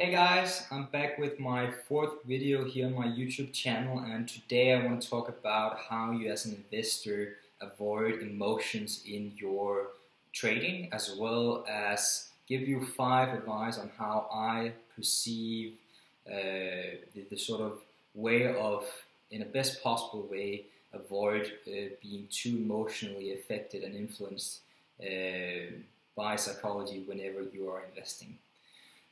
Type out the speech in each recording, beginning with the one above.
Hey guys, I'm back with my fourth video here on my YouTube channel and today I want to talk about how you as an investor avoid emotions in your trading as well as give you five advice on how I perceive uh, the, the, sort of way of, in a best possible way, avoid uh, being too emotionally affected and influenced uh, by psychology whenever you are investing.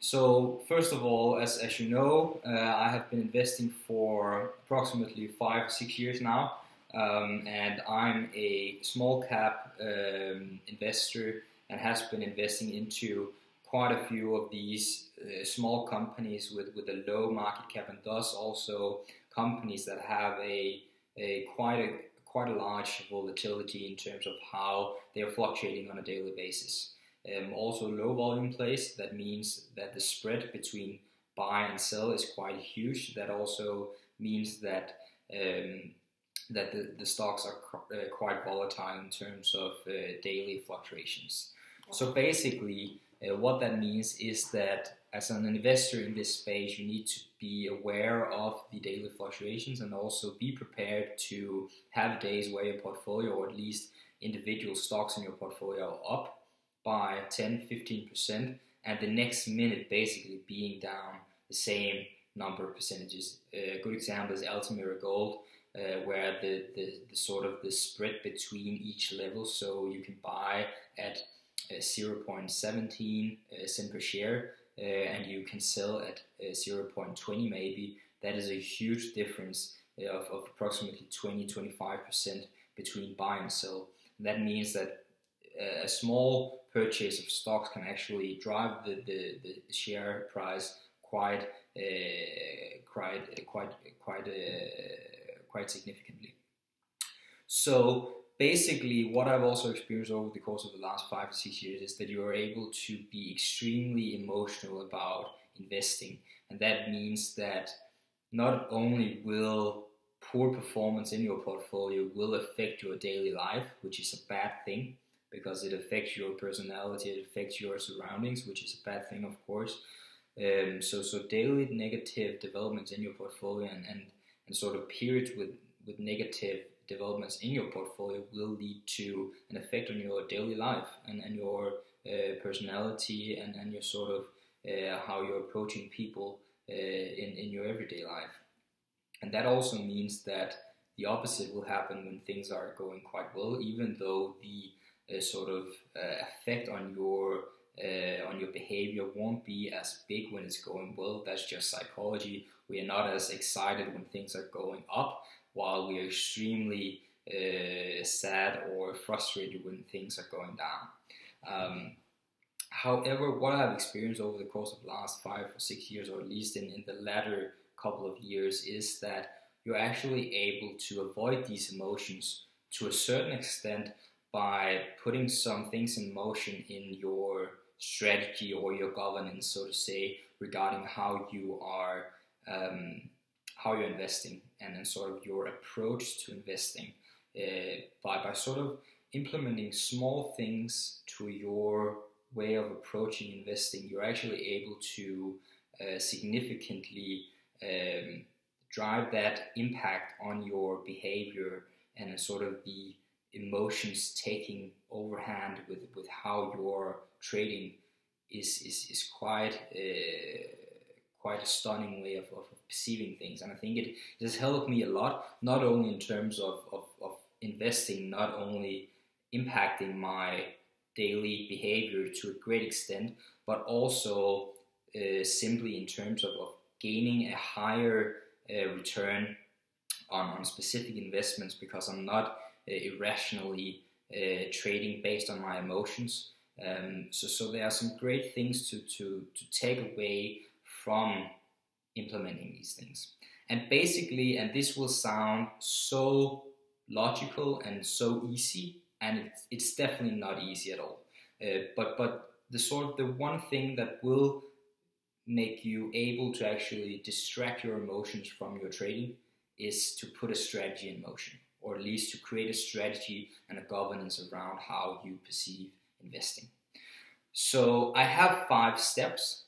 So first of all, as, as you know, uh, I have been investing for approximately five, six years now. Um, and I'm a small cap um, investor and has been investing into quite a few of these uh, small companies with, with a low market cap and thus also companies that have a, a quite a quite a large volatility in terms of how they are fluctuating on a daily basis. Um, also low volume plays, that means that the spread between buy and sell is quite huge. That also means that um, that the, the stocks are uh, quite volatile in terms of uh, daily fluctuations. So basically, uh, what that means is that as an investor in this space, you need to be aware of the daily fluctuations and also be prepared to have days where your portfolio, or at least individual stocks in your portfolio, are up by 10 15% and the next minute basically being down the same number of percentages. A good example is Altamira Gold, uh, where the, the, the, sort of the spread between each level, so you can buy at uh, 0.17 uh, cent per share uh, and you can sell at uh, 0.20 maybe. That is a huge difference uh, of, of approximately 20 25% between buy and sell. That means that a small purchase of stocks can actually drive the, the, the share price quite uh, quite quite quite uh, quite significantly. So basically, what I've also experienced over the course of the last five to six years is that you are able to be extremely emotional about investing, and that means that not only will poor performance in your portfolio will affect your daily life, which is a bad thing, because it affects your personality, it affects your surroundings, which is a bad thing, of course. Um, so, so daily negative developments in your portfolio and, and, and sort of periods with, with negative developments in your portfolio will lead to an effect on your daily life and, and your uh, personality and, and your sort of uh, how you're approaching people uh, in, in your everyday life. And that also means that the opposite will happen when things are going quite well, even though the uh, sort of uh, effect on your uh, on your behavior won't be as big when it's going well. That's just psychology. We are not as excited when things are going up, while we are extremely uh, sad or frustrated when things are going down. Um, however, what I've experienced over the course of the last five or six years, or at least in, in the latter couple of years, is that you're actually able to avoid these emotions to a certain extent by putting some things in motion in your strategy or your governance, so to say, regarding how you are um, how you're investing and then sort of your approach to investing uh, by by sort of implementing small things to your way of approaching investing, you're actually able to uh, significantly um, drive that impact on your behavior and sort of the emotions taking overhand with, with how you're trading is, is, is quite uh, quite a stunning way of, of, perceiving things. And I think it, it has helped me a lot, not only in terms of, of, of investing, not only impacting my daily behavior to a great extent, but also uh, simply in terms of, of gaining a higher uh, return on, on specific investments because I'm not irrationally uh, trading based on my emotions. Um, so, so there are some great things to, to, to take away from implementing these things. And basically, and this will sound so logical and so easy, and it's, it's definitely not easy at all. Uh, but but the sort of the one thing that will make you able to actually distract your emotions from your trading is to put a strategy in motion or at least to create a strategy and a governance around how you perceive investing. So I have five steps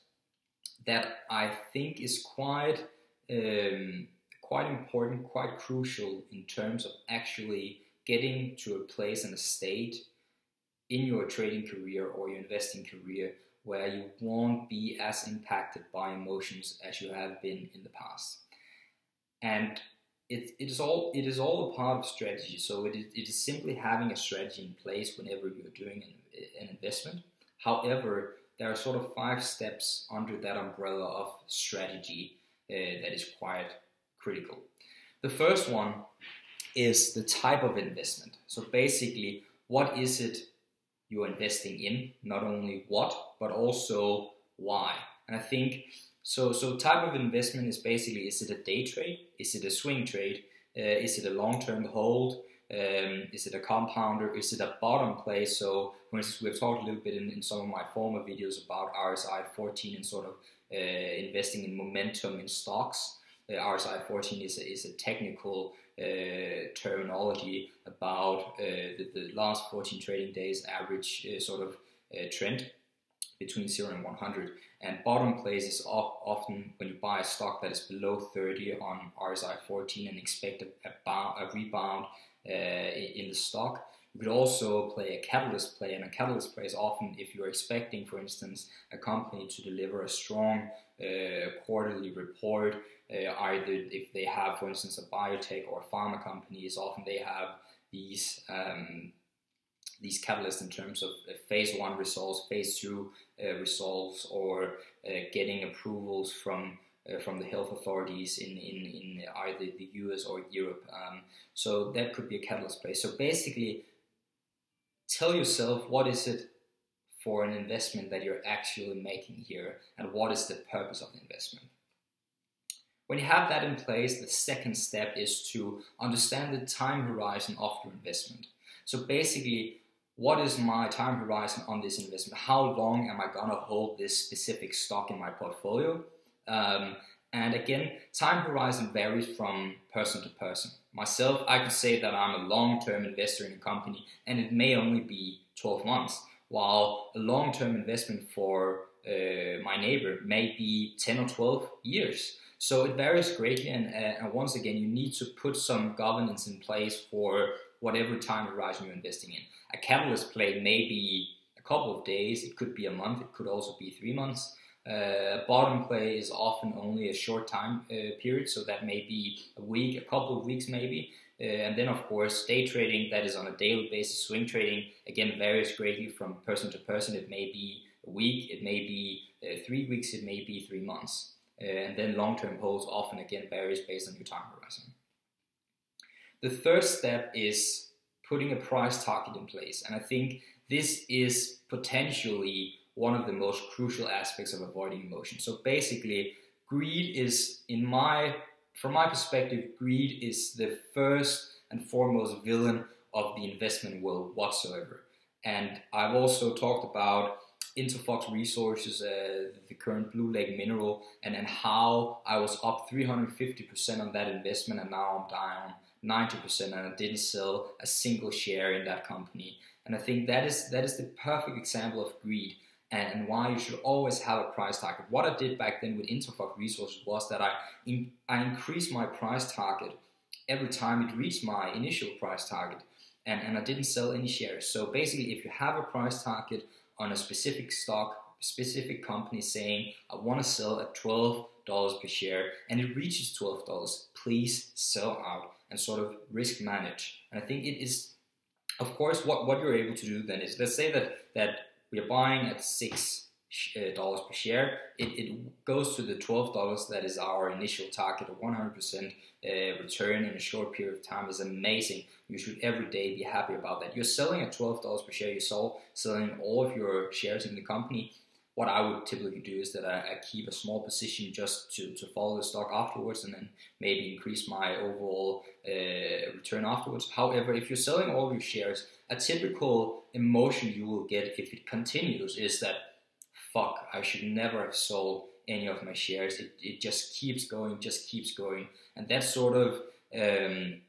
that I think is quite um, quite important, quite crucial in terms of actually getting to a place and a state in your trading career or your investing career where you won't be as impacted by emotions as you have been in the past. And it, it is all it is all a part of strategy. So it is, it is simply having a strategy in place whenever you're doing an, an investment. However, there are sort of five steps under that umbrella of strategy uh, that is quite critical. The first one is the type of investment. So basically, what is it you're investing in? Not only what, but also why. And I think so. So type of investment is basically: is it a day trade? Is it a swing trade? Uh, is it a long-term hold? Um, is it a compounder? Is it a bottom play? So, for instance, we've talked a little bit in, in some of my former videos about RSI 14 and sort of uh, investing in momentum in stocks. Uh, RSI 14 is a, is a technical uh, terminology about uh, the, the, last 14 trading days average uh, sort of uh, trend between 0 and 100. And bottom plays is often when you buy a stock that is below 30 on RSI 14 and expect a, a, a rebound uh, in the stock. You could also play a catalyst play, and a catalyst play is often if you're expecting, for instance, a company to deliver a strong uh, quarterly report, uh, either if they have, for instance, a biotech or a pharma company, is often they have these um, these catalysts in terms of uh, phase one results, phase two uh, results, or uh, getting approvals from uh, from the health authorities in, in, in either the US or Europe. Um, so that could be a catalyst play. So basically, tell yourself what is it for an investment that you're actually making here and what is the purpose of the investment. When you have that in place, the second step is to understand the time horizon of your investment. So basically, what is my time horizon on this investment? How long am I gonna hold this specific stock in my portfolio? Um, and again, time horizon varies from person to person. Myself, I could say that I'm a long-term investor in a company and it may only be 12 months, while a long-term investment for uh, my neighbor may be 10 or 12 years. So it varies greatly, and, uh, and, once again, you need to put some governance in place for whatever time horizon you're investing in. A catalyst play may be a couple of days, it could be a month, it could also be three months. Uh, bottom play is often only a short time uh, period, so that may be a week, a couple of weeks maybe. Uh, and then, of course, day trading that is on a daily basis. Swing trading again varies greatly from person to person. It may be a week, it may be uh, three weeks, it may be three months. Uh, and then long-term holds often again varies based on your time horizon. The third step is putting a price target in place, and I think this is potentially one of the most crucial aspects of avoiding emotion. So basically, greed is, in my, from my perspective, greed is the first and foremost villain of the investment world whatsoever. And I've also talked about Interfox Resources, uh, the current Blue Lake mineral, and, and how I was up 350% on that investment, and now I'm down 90%, and I didn't sell a single share in that company. And I think that is that is the perfect example of greed and, and why you should always have a price target. What I did back then with Interfox Resources was that I, in, I increased my price target every time it reached my initial price target. And, and I didn't sell any shares. So basically, if you have a price target on a specific stock, specific company saying, I want to sell at $12 per share, and it reaches $12, please sell out and sort of risk manage. And I think it is, of course, what, what you're able to do then is, let's say that, that we are buying at six uh, dollars per share. It, it goes to the twelve dollars that is our initial target of 100% uh, return in a short period of time is amazing. You should every day be happy about that. You're selling at twelve dollars per share. You're selling all of your shares in the company. What I would typically do is that I, I keep a small position just to, to follow the stock afterwards and then maybe increase my overall uh, return afterwards. However, if you're selling all your shares, a typical emotion you will get if it continues is that fuck, I should never have sold any of my shares. It, it just keeps going, just keeps going. And that sort of um,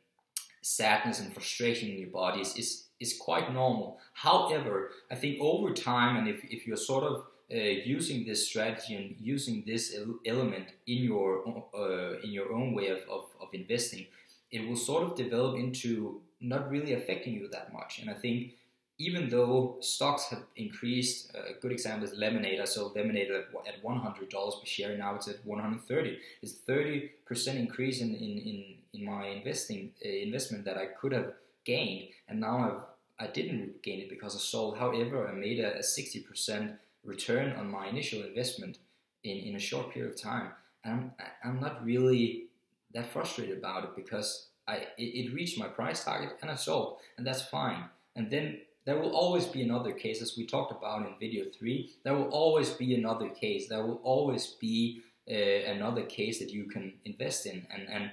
sadness and frustration in your body is, is, is quite normal. However, I think over time, and if, if you're sort of using this strategy and using this element in your uh, in your own way of, of, of, investing, it will sort of develop into not really affecting you that much. And I think even though stocks have increased, uh, a good example is Lemonade. I sold Lemonade at, at $100 per share. Now it's at 130. It's 30% increase in, in, in, in my investing uh, investment that I could have gained, and now I've I didn't gain it because I sold. However, I made a, a 60% return on my initial investment in, in a short period of time. And I'm, I'm not really that frustrated about it because I it, it reached my price target and I sold, and that's fine. And then there will always be another case, as we talked about in video three. There will always be another case. There will always be uh, another case that you can invest in, and and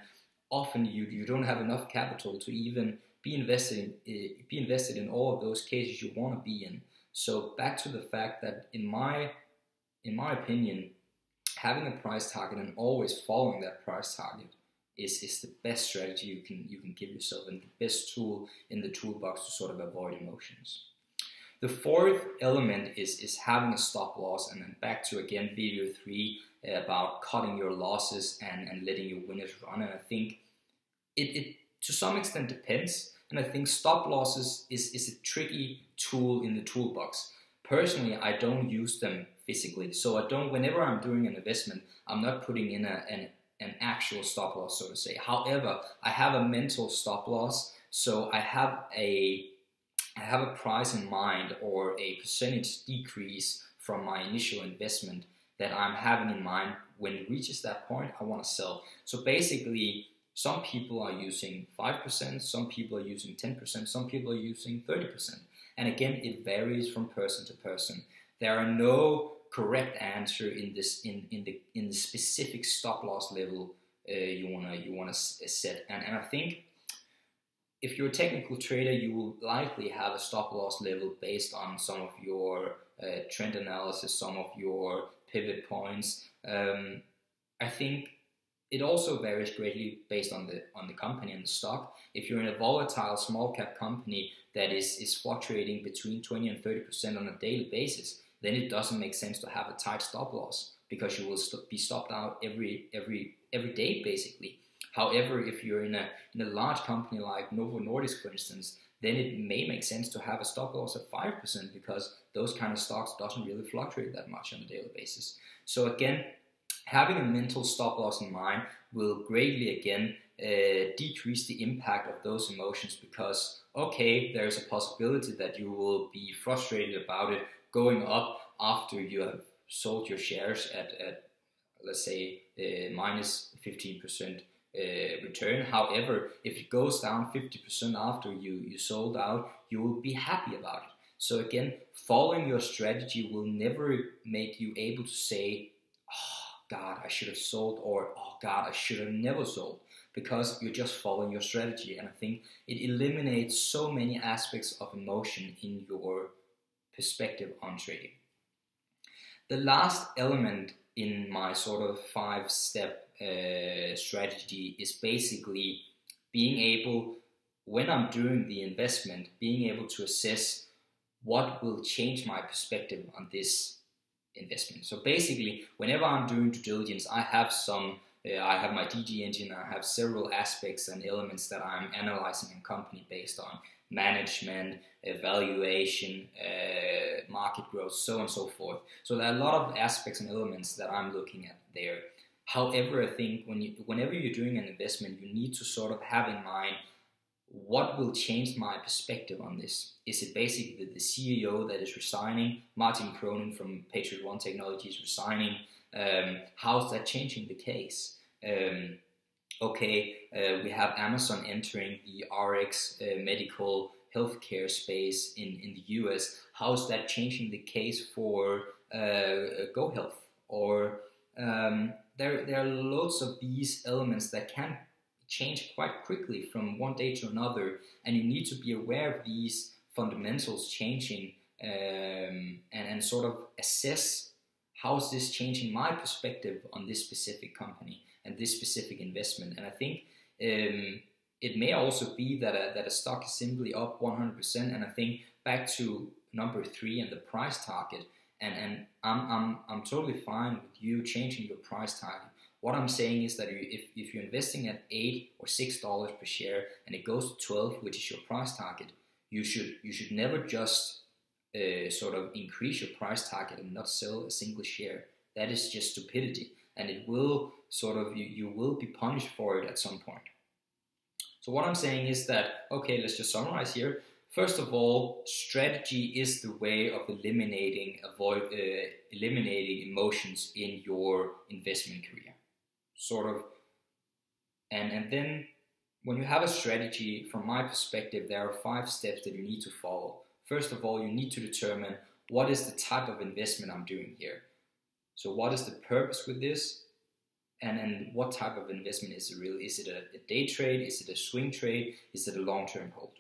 often you you don't have enough capital to even be invested in uh, be invested in all of those cases you want to be in. So back to the fact that in my in my opinion, having a price target and always following that price target is, is the best strategy you can you can give yourself and the best tool in the toolbox to sort of avoid emotions. The fourth element is is having a stop loss, and then back to again video three about cutting your losses and, and letting your winners run. And I think it, it to some extent depends. And I think stop losses is, is a tricky tool in the toolbox. Personally, I don't use them physically. So I don't, whenever I'm doing an investment, I'm not putting in a, an, an actual stop loss, so to say. However, I have a mental stop loss. So I have a, I have a price in mind or a percentage decrease from my initial investment that I'm having in mind when it reaches that point, I want to sell. So basically, some people are using 5%, some people are using 10%, some people are using 30%. And again, it varies from person to person. There are no correct answer in this in, in the in the specific stop loss level uh, you wanna you wanna set. And, and I think if you're a technical trader, you will likely have a stop loss level based on some of your uh, trend analysis, some of your pivot points. Um, I think it also varies greatly based on the on the company and the stock. If you're in a volatile small cap company that is is fluctuating between 20 and 30 percent on a daily basis, then it doesn't make sense to have a tight stop loss because you will st- be stopped out every every every day basically. However, if you're in a in a large company like Novo Nordisk, for instance, then it may make sense to have a stop loss of five percent because those kind of stocks doesn't really fluctuate that much on a daily basis. So again, having a mental stop loss in mind will greatly again uh, decrease the impact of those emotions because okay there's a possibility that you will be frustrated about it going up after you have sold your shares at, at let's say uh, minus 15% uh, return. However if it goes down 50% after you, you sold out you will be happy about it. So again following your strategy will never make you able to say oh, God, I should have sold, or oh God, I should have never sold, because you're just following your strategy. And I think it eliminates so many aspects of emotion in your perspective on trading. The last element in my sort of five step uh, strategy is basically being able, when I'm doing the investment, being able to assess what will change my perspective on this investment. So basically, whenever I'm doing due diligence, I have some, uh, I have my DD engine, I have several aspects and elements that I'm analyzing a company based on management, evaluation, uh, market growth, so on and so forth. So there are a lot of aspects and elements that I'm looking at there. However, I think when you, whenever you're doing an investment, you need to sort of have in mind what will change my perspective on this? Is it basically the, CEO that is resigning? Martin Cronin from Patriot One Technology is resigning. Um, how's that changing the case? Um, okay, uh, we have Amazon entering the RX uh, medical healthcare space in, in the US. How's that changing the case for uh, Go Health? Or um, there, there are loads of these elements that can change quite quickly from one day to another, and you need to be aware of these fundamentals changing um, and, and sort of assess how is this changing my perspective on this specific company and this specific investment. And I think um, it may also be that a, that a stock is simply up 100%. And I think back to number three and the price target, and and I'm I'm I'm totally fine with you changing your price target. What I'm saying is that if, if you're investing at eight or six dollars per share and it goes to twelve, which is your price target, you should you should never just uh, sort of increase your price target and not sell a single share. That is just stupidity, and it will sort of you, you will be punished for it at some point. So what I'm saying is that okay, let's just summarize here. First of all, strategy is the way of eliminating avoid uh, eliminating emotions in your investment career. Sort of, and and then when you have a strategy, from my perspective, there are five steps that you need to follow. First of all, you need to determine what is the type of investment I'm doing here. So, what is the purpose with this? And, and what type of investment is it really? Is it a, a day trade? Is it a swing trade? Is it a long term hold?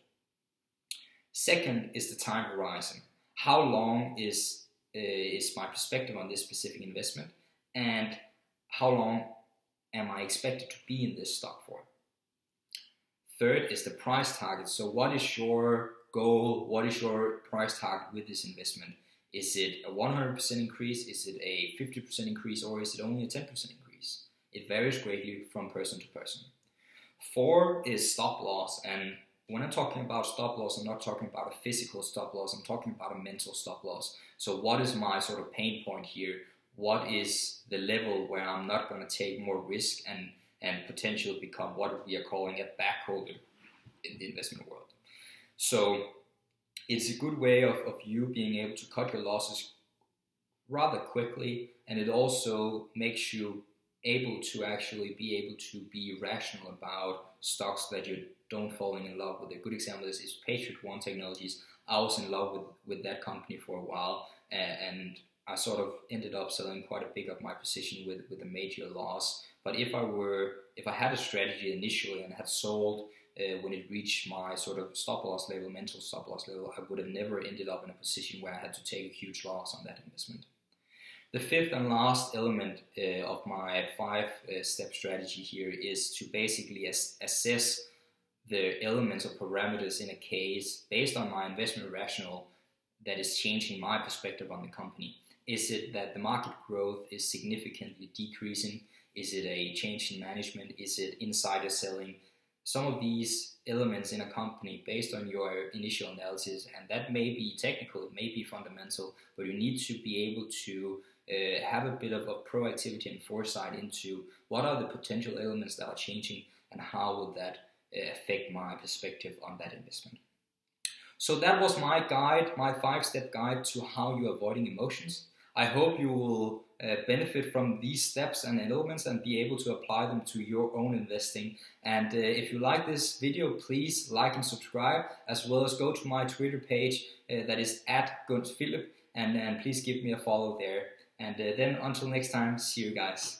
Second is the time horizon. How long is, uh, is my perspective on this specific investment? And how long am I expected to be in this stock for? Third is the price target. So, what is your goal? What is your price target with this investment? Is it a 100% increase? Is it a 50% increase? Or is it only a 10% increase? It varies greatly from person to person. Four is stop loss. And when I'm talking about stop loss, I'm not talking about a physical stop loss, I'm talking about a mental stop loss. So, what is my sort of pain point here? What is the level where I'm not going to take more risk and, and potentially become what we are calling a bagholder in the investment world? So, it's a good way of, of you being able to cut your losses rather quickly, and it also makes you able to actually be able to be rational about stocks that you don't fall in love with. A good example is, is Patriot One Technologies. I was in love with, with that company for a while, and, and I sort of ended up selling quite a big of my position with, with a major loss. But if I were, if I had a strategy initially and had sold uh, when it reached my sort of stop loss level, mental stop loss level, I would have never ended up in a position where I had to take a huge loss on that investment. The fifth and last element uh, of my five uh, step strategy here is to basically as- assess the elements or parameters in a case based on my investment rationale that is changing my perspective on the company. Is it that the market growth is significantly decreasing? Is it a change in management? Is it insider selling? Some of these elements in a company based on your initial analysis, and that may be technical, it may be fundamental, but you need to be able to uh, have a bit of a proactivity and foresight into what are the potential elements that are changing and how would that affect my perspective on that investment. So that was my guide, my five-step guide to how you're avoiding emotions. I hope you will uh, benefit from these steps and elements and be able to apply them to your own investing. And uh, if you like this video, please like and subscribe, as well as go to my Twitter page uh, that is at Gunst Philip, and, and please give me a follow there. And uh, then until next time, see you guys.